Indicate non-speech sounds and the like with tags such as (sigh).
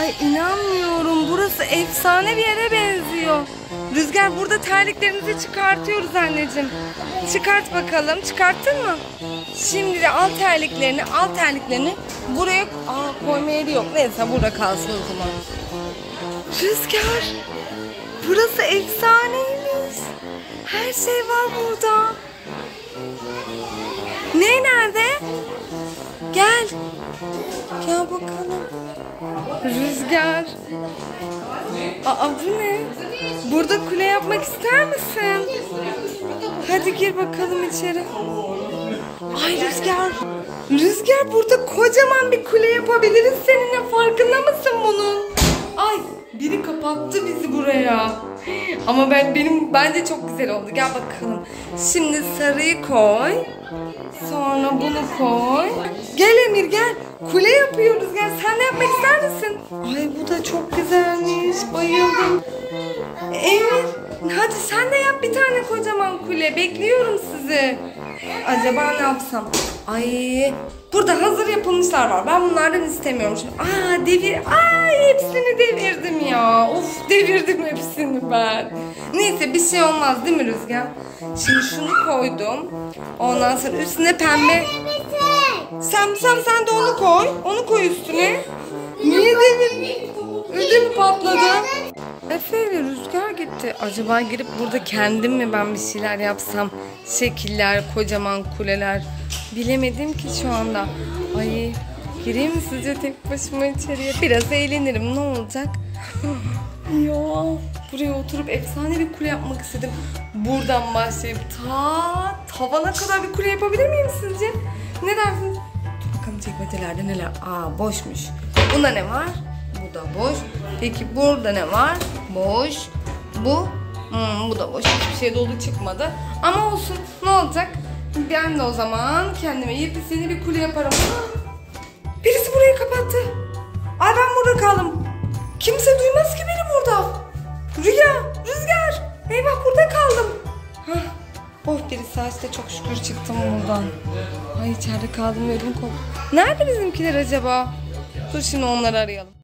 Ay inanmıyorum. Burası efsane bir yere benziyor. Rüzgar burada terliklerimizi çıkartıyoruz anneciğim. Çıkart bakalım. Çıkarttın mı? Şimdi de al terliklerini, al terliklerini buraya Aa, koyma yeri yok. Neyse burada kalsın o zaman. Rüzgar. Burası efsaneymiş. Her şey var burada. Ne nerede? Gel. Gel bakalım. Rüzgar. Aa bu ne? Burada kule yapmak ister misin? Hadi gir bakalım içeri. Ay Rüzgar. Rüzgar burada kocaman bir kule yapabiliriz seninle. Farkında mısın bunun? Ay biri kapattı bizi buraya. Ama ben benim bence çok güzel oldu. Gel bakalım. Şimdi sarıyı koy. Sonra bunu koy. Gel Emir gel. Kule yapıyoruz gel. Sen de yapmak ister misin? Ay bu da çok güzelmiş. Bayıldım. Emir hadi sen de yap bir tane kocaman kule. Bekliyorum sizi. Acaba ne yapsam? Ay burada hazır yapılmışlar var. Ben bunlardan istemiyorum. Şimdi, aa devir. Ay hepsini devirdim ya. Of devirdim hepsini ben. Neyse bir şey olmaz değil mi Rüzgar? Şimdi şunu koydum. Ondan sonra üstüne pembe. Sen sen sen de onu koy. Onu koy üstüne. Niye devirdin? Ödüm patladı. Efe ile Rüzgar gitti. Acaba girip burada kendim mi ben bir şeyler yapsam? Şekiller, kocaman kuleler. Bilemedim ki şu anda. Ay gireyim mi sizce tek başıma içeriye? Biraz eğlenirim ne olacak? (laughs) ya buraya oturup efsane bir kule yapmak istedim. Buradan başlayıp ta tavana kadar bir kule yapabilir miyim sizce? Ne dersiniz? Bakalım çekmecelerde neler? Aa boşmuş. Bunda ne var? Bu da boş. Peki burada ne var? Boş. Bu? Hmm, bu da boş. Hiçbir şey dolu çıkmadı. Ama olsun. Ne olacak? Ben de o zaman kendime yepyeni bir kule yaparım. (gasps) Birisi burayı kapattı. Ay ben burada kaldım. Kimse duymaz ki beni burada. Rüya, Rüzgar. Eyvah burada kaldım. Oh birisi açtı çok şükür çıktım buradan. Ay içeride kaldım ödüm koptu. Nerede bizimkiler acaba? Dur şimdi onları arayalım.